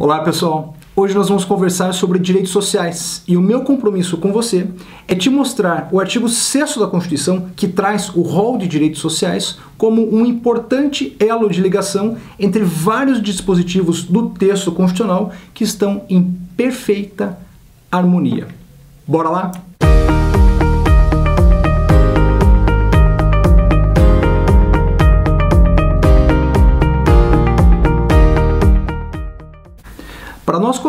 Olá pessoal, hoje nós vamos conversar sobre direitos sociais e o meu compromisso com você é te mostrar o artigo 6 da Constituição que traz o rol de direitos sociais como um importante elo de ligação entre vários dispositivos do texto constitucional que estão em perfeita harmonia. Bora lá?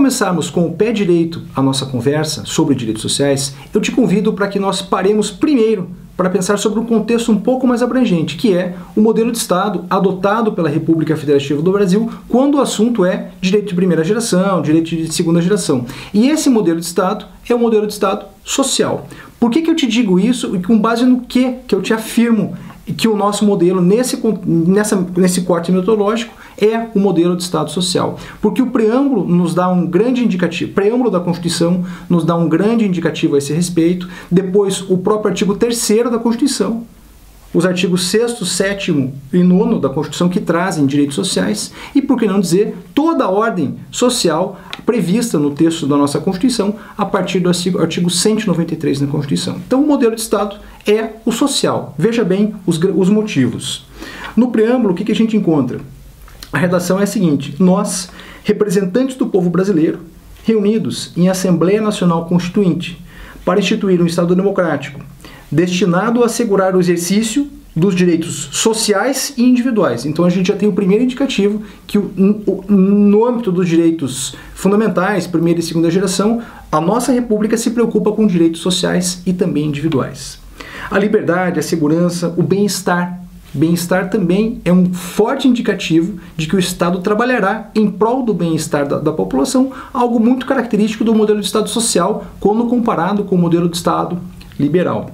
Começarmos com o pé direito a nossa conversa sobre direitos sociais, eu te convido para que nós paremos primeiro para pensar sobre um contexto um pouco mais abrangente, que é o modelo de Estado adotado pela República Federativa do Brasil quando o assunto é direito de primeira geração, direito de segunda geração. E esse modelo de Estado é o modelo de Estado social. Por que, que eu te digo isso e com base no que que eu te afirmo que o nosso modelo nesse, nessa, nesse corte metodológico é o modelo de Estado social. Porque o preâmbulo nos dá um grande indicativo, preâmbulo da Constituição nos dá um grande indicativo a esse respeito, depois o próprio artigo 3 da Constituição, os artigos 6, 7 e 9 da Constituição que trazem direitos sociais e, por que não dizer, toda a ordem social prevista no texto da nossa Constituição a partir do artigo 193 da Constituição. Então, o modelo de Estado é o social. Veja bem os, os motivos. No preâmbulo, o que, que a gente encontra? A redação é a seguinte: nós, representantes do povo brasileiro, reunidos em Assembleia Nacional Constituinte, para instituir um Estado democrático, destinado a assegurar o exercício dos direitos sociais e individuais. Então a gente já tem o primeiro indicativo que no âmbito dos direitos fundamentais, primeira e segunda geração, a nossa república se preocupa com direitos sociais e também individuais. A liberdade, a segurança, o bem-estar Bem-estar também é um forte indicativo de que o Estado trabalhará em prol do bem-estar da, da, população, algo muito característico do modelo de Estado social quando comparado com o modelo de Estado liberal.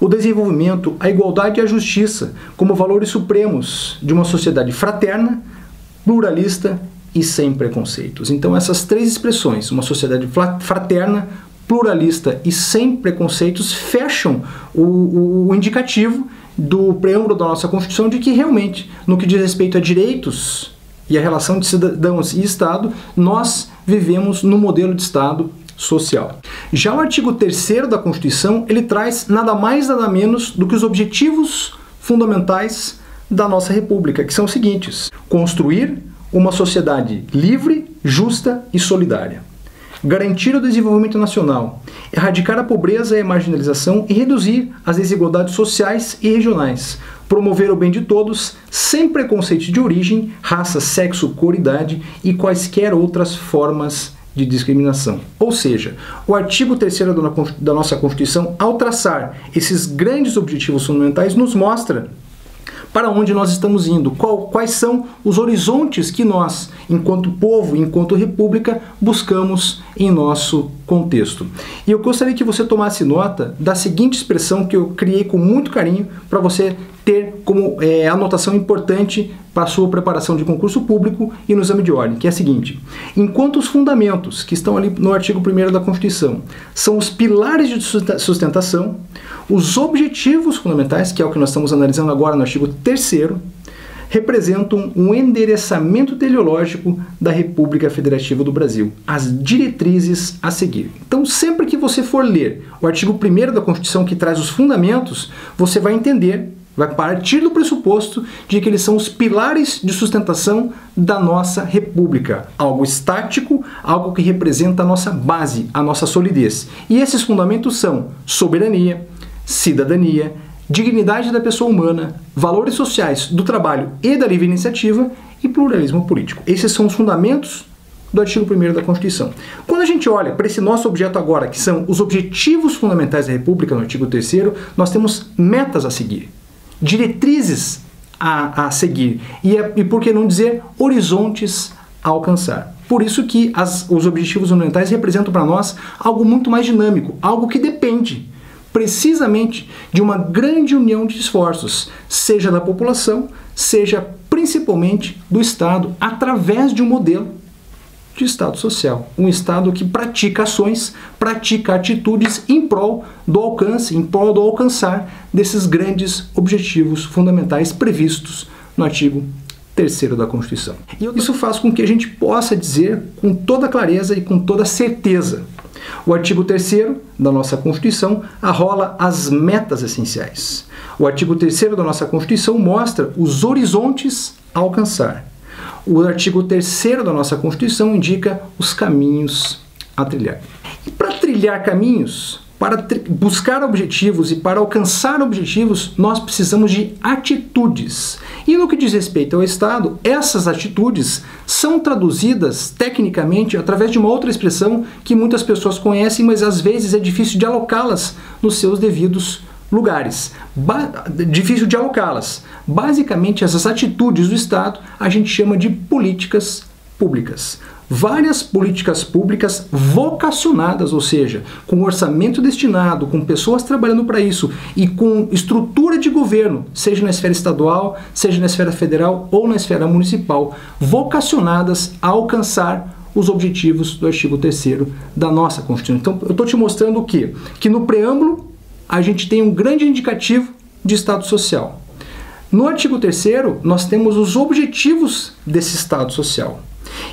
O desenvolvimento, a igualdade e a justiça como valores supremos de uma sociedade fraterna, pluralista e sem preconceitos. Então, essas três expressões, uma sociedade fraterna, pluralista e sem preconceitos, fecham o, o, o indicativo do preâmbulo da nossa Constituição de que realmente, no que diz respeito a direitos e a relação de cidadãos e Estado, nós vivemos no modelo de Estado social. Já o artigo 3 da Constituição, ele traz nada mais nada menos do que os objetivos fundamentais da nossa república, que são os seguintes: construir uma sociedade livre, justa e solidária garantir o desenvolvimento nacional, erradicar a pobreza e a marginalização e reduzir as desigualdades sociais e regionais, promover o bem de todos, sem preconceito de origem, raça, sexo, cor, idade e quaisquer outras formas de discriminação. Ou seja, o artigo 3 da nossa Constituição, ao traçar esses grandes objetivos fundamentais, nos mostra para onde nós estamos indo, qual, quais são os horizontes que nós, enquanto povo, enquanto república, buscamos em nosso contexto. E eu gostaria que você tomasse nota da seguinte expressão que eu criei com muito carinho para você ter como é, anotação importante para sua preparação de concurso público e no exame de ordem, que é a seguinte: enquanto os fundamentos que estão ali no artigo 1 da Constituição são os pilares de sustentação, os objetivos fundamentais, que é o que nós estamos analisando agora no artigo 3 representam um endereçamento teleológico da República Federativa do Brasil, as diretrizes a seguir. Então, sempre que você for ler o artigo 1 da Constituição que traz os fundamentos, você vai entender vai partir do pressuposto de que eles são os pilares de sustentação da nossa república, algo estático, algo que representa a nossa base, a nossa solidez. E esses fundamentos são soberania, cidadania, dignidade da pessoa humana, valores sociais do trabalho e da livre iniciativa e pluralismo político. Esses são os fundamentos do artigo 1 da Constituição. Quando a gente olha para esse nosso objeto agora, que são os objetivos fundamentais da República, no artigo 3 nós temos metas a seguir, diretrizes a, a seguir e, e, por que não dizer, horizontes a alcançar. Por isso que as, os objetivos fundamentais representam para nós algo muito mais dinâmico, algo que depende precisamente de uma grande união de esforços, seja da população, seja principalmente do Estado, através de um modelo de Estado social. Um Estado que pratica ações, pratica atitudes em prol do alcance, em prol do alcançar desses grandes objetivos fundamentais previstos no artigo terceiro da Constituição. E isso faz com que a gente possa dizer com toda clareza e com toda certeza. O artigo 3 da nossa Constituição arrola as metas essenciais. O artigo 3 da nossa Constituição mostra os horizontes a alcançar. O artigo 3 da nossa Constituição indica os caminhos a trilhar. E para trilhar caminhos, para buscar objetivos e para alcançar objetivos, nós precisamos de atitudes. E no que diz respeito ao Estado, essas atitudes são traduzidas tecnicamente através de uma outra expressão que muitas pessoas conhecem, mas às vezes é difícil de alocá-las nos seus devidos lugares. Ba difícil de alocá-las. Basicamente, essas atitudes do Estado a gente chama de políticas públicas várias políticas públicas vocacionadas, ou seja, com orçamento destinado, com pessoas trabalhando para isso e com estrutura de governo, seja na esfera estadual, seja na esfera federal ou na esfera municipal, vocacionadas a alcançar os objetivos do artigo 3 da nossa Constituição. Então, eu estou te mostrando o quê? Que no preâmbulo a gente tem um grande indicativo de Estado social. No artigo 3 nós temos os objetivos desse Estado social.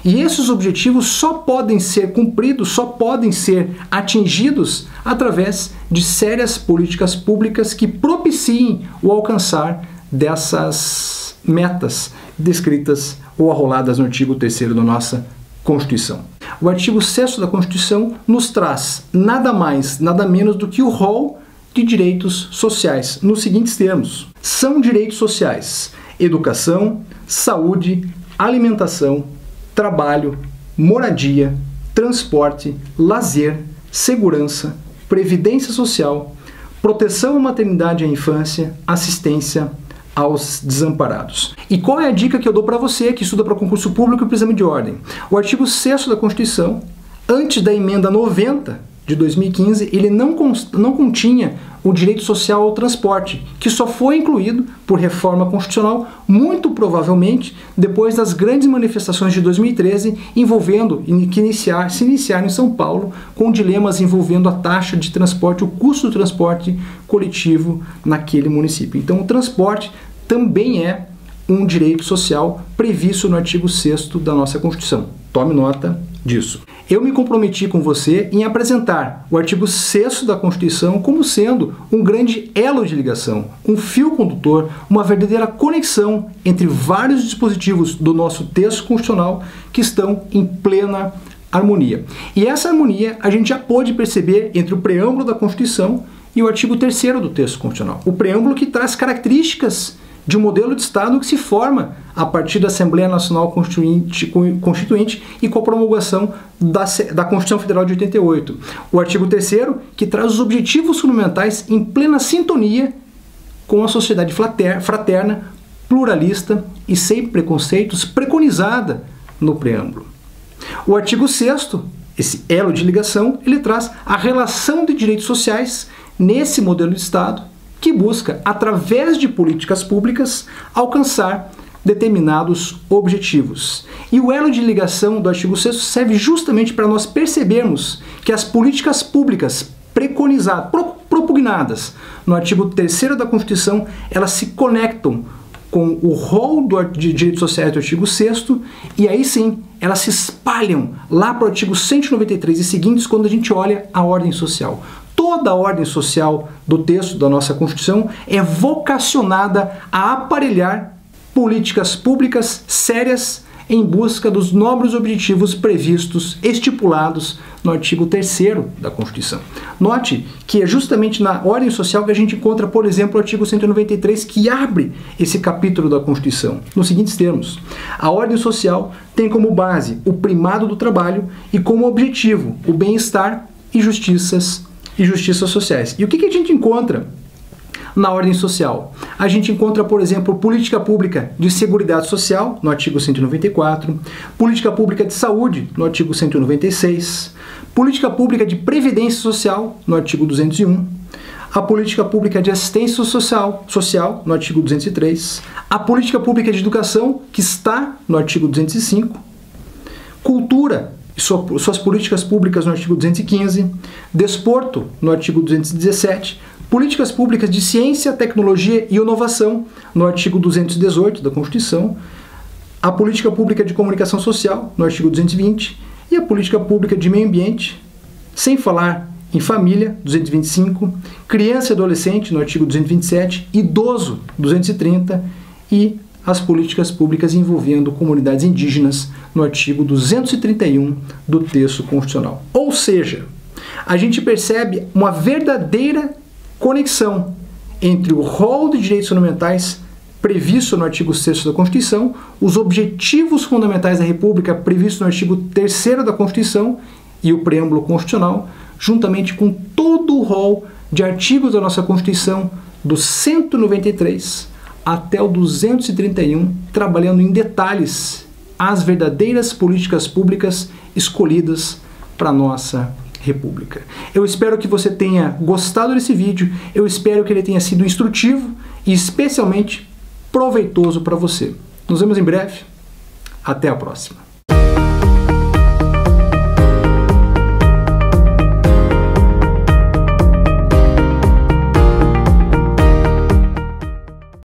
E esses objetivos só podem ser cumpridos, só podem ser atingidos através de sérias políticas públicas que propiciem o alcançar dessas metas descritas ou arroladas no artigo 3 da nossa Constituição. O artigo 6 da Constituição nos traz nada mais, nada menos do que o rol de direitos sociais, nos seguintes termos: são direitos sociais educação, saúde, alimentação, trabalho, moradia, transporte, lazer, segurança, previdência social, proteção à maternidade e à infância, assistência aos desamparados. E qual é a dica que eu dou para você que estuda para concurso público e exame de ordem? O artigo 6 da Constituição, antes da emenda 90 de 2015, ele não, não continha o direito social ao transporte, que só foi incluído por reforma constitucional, muito provavelmente depois das grandes manifestações de 2013 envolvendo, que iniciar, se iniciaram em São Paulo, com dilemas envolvendo a taxa de transporte, o custo do transporte coletivo naquele município. Então, o transporte também é um direito social previsto no artigo 6 da nossa Constituição. Tome nota disso. Eu me comprometi com você em apresentar o artigo 6 da Constituição como sendo um grande elo de ligação, um fio condutor, uma verdadeira conexão entre vários dispositivos do nosso texto constitucional que estão em plena harmonia. E essa harmonia a gente já pôde perceber entre o preâmbulo da Constituição e o artigo 3 do texto constitucional. O preâmbulo que traz características de um modelo de Estado que se forma a partir da Assembleia Nacional Constituinte, Constituinte e com a promulgação da, da Constituição Federal de 88. O artigo 3 que traz os objetivos fundamentais em plena sintonia com a sociedade fraterna, pluralista e sem preconceitos preconizada no preâmbulo. O artigo 6 esse elo de ligação, ele traz a relação de direitos sociais nesse modelo de Estado que busca, através de políticas públicas, alcançar determinados objetivos. E o elo de ligação do artigo 6 serve justamente para nós percebermos que as políticas públicas preconizadas, propugnadas no artigo 3 da Constituição, elas se conectam com o rol do, de direitos sociais do artigo 6 e aí sim elas se espalham lá para o artigo 193 e seguintes quando a gente olha a ordem social toda a ordem social do texto da nossa Constituição é vocacionada a aparelhar políticas públicas sérias em busca dos nobres objetivos previstos, estipulados no artigo 3 da Constituição. Note que é justamente na ordem social que a gente encontra, por exemplo, o artigo 193, que abre esse capítulo da Constituição, nos seguintes termos: A ordem social tem como base o primado do trabalho e como objetivo o bem-estar e justiças e justiças sociais. E o que, que a gente encontra na ordem social? A gente encontra, por exemplo, política pública de seguridade social, no artigo 194, política pública de saúde, no artigo 196, política pública de previdência social, no artigo 201, a política pública de assistência social, social, no artigo 203, a política pública de educação, que está no artigo 205, cultura, suas políticas públicas no artigo 215, desporto no artigo 217, políticas públicas de ciência, tecnologia e inovação no artigo 218 da Constituição, a política pública de comunicação social, no artigo 220, e a política pública de meio ambiente, sem falar em família, 225, criança e adolescente, no artigo 227, idoso, 230, e as políticas públicas envolvendo comunidades indígenas, no artigo 231 do texto constitucional. Ou seja, a gente percebe uma verdadeira conexão entre o rol de direitos fundamentais previsto no artigo 6 da Constituição, os objetivos fundamentais da República previstos no artigo 3 da Constituição e o preâmbulo constitucional, juntamente com todo o rol de artigos da nossa Constituição, do 193 até o 231, trabalhando em detalhes as verdadeiras políticas públicas escolhidas para nossa República. Eu espero que você tenha gostado desse vídeo, eu espero que ele tenha sido instrutivo e especialmente proveitoso para você. Nos vemos em breve. Até a próxima.